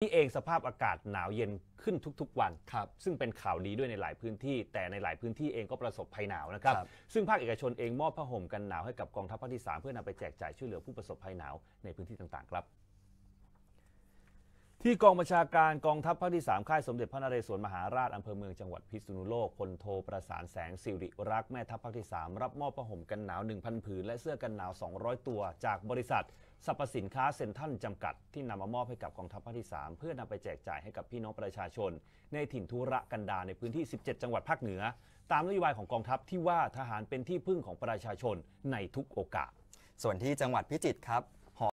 ที่เองสภาพอากาศหนาวเย็นขึ้นทุกๆวัน ครับ ซึ่งเป็นข่าวดีด้วยในหลายพื้นที่ แต่ในหลายพื้นที่เองก็ประสบภัยหนาวนะครับ ครับ ซึ่งภาคเอกชนเองมอบผ้าห่มกันหนาวให้กับกองทัพภาคที่ 3 เพื่อนำไปแจกจ่ายช่วยเหลือผู้ประสบภัยหนาวในพื้นที่ต่างๆครับ ที่กองบัญชาการกองทัพภาคที่ 3 ค่ายสมเด็จพระนเรศวรมหาราชอำเภอเมืองจังหวัดพิษณุโลกพลโทประสานแสงสิริรักษ์แม่ทัพภาคที่ 3 รับมอบผ้าห่มกันหนาว 1,000 ผืน และเสื้อกันหนาว 200 ตัว จากบริษัทสรรพสินค้าเซ็นทัลจำกัด ที่นำมามอบให้กับกองทัพภาคที่ 3 เพื่อนำไปแจกจ่ายให้กับพี่น้องประชาชน ในถิ่นทุรกันดารในพื้นที่ 17 จังหวัดภาคเหนือ ตามนโยบายของกองทัพที่ว่าทหารเป็นที่พึ่งของประชาชนในทุกโอกาส ส่วนที่จังหวัดพิจิตรครับ